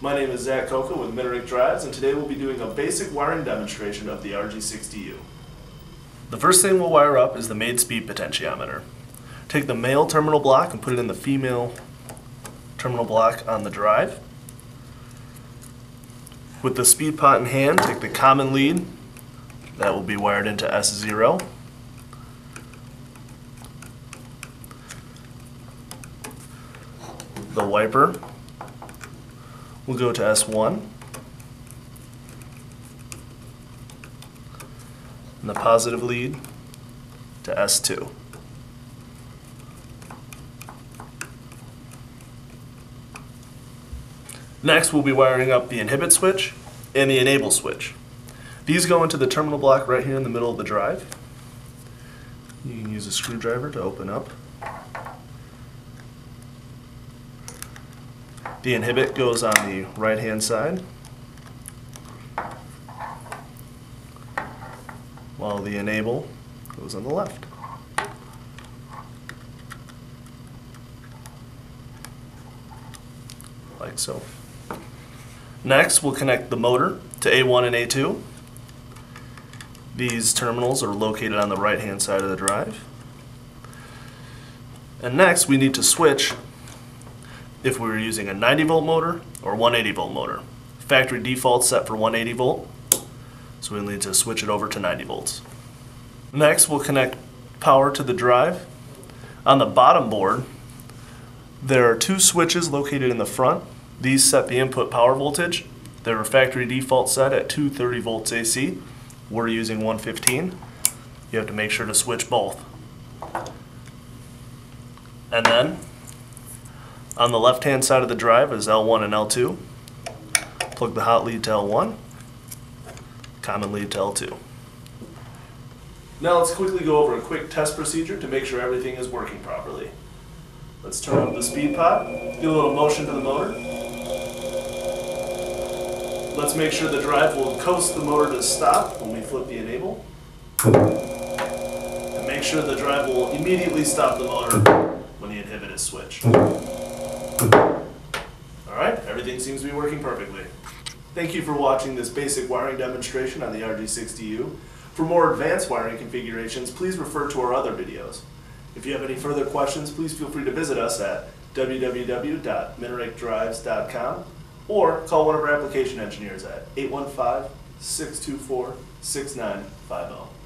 My name is Zach Coca with Minarik Drives, and today we'll be doing a basic wiring demonstration of the RG60U. The first thing we'll wire up is the maid speed potentiometer. Take the male terminal block and put it in the female terminal block on the drive. With the speed pot in hand, take the common lead that will be wired into S0. The wiper will go to S1. And the positive lead to S2. Next, we'll be wiring up the inhibit switch and the enable switch. These go into the terminal block right here in the middle of the drive. You can use a screwdriver to open up. The inhibit goes on the right hand side, while the enable goes on the left. Like so. Next, we'll connect the motor to A1 and A2. These terminals are located on the right hand side of the drive. And next, we need to switch if we were using a 90 volt motor or 180 volt motor. Factory default set for 180 volt, so we'll need to switch it over to 90 volts. Next, we'll connect power to the drive. On the bottom board, there are two switches located in the front. These set the input power voltage. They're factory default set at 230 volts AC. We're using 115. You have to make sure to switch both. And then on the left-hand side of the drive is L1 and L2. Plug the hot lead to L1, common lead to L2. Now let's quickly go over a quick test procedure to make sure everything is working properly. Let's turn up the speed pot, give a little motion to the motor. Let's make sure the drive will coast the motor to stop when we flip the enable. And make sure the drive will immediately stop the motor when the inhibit is switched. Alright, everything seems to be working perfectly. Thank you for watching this basic wiring demonstration on the RG60U. For more advanced wiring configurations, please refer to our other videos. If you have any further questions, please feel free to visit us at www.minarikdrives.com or call one of our application engineers at 815 624 6950.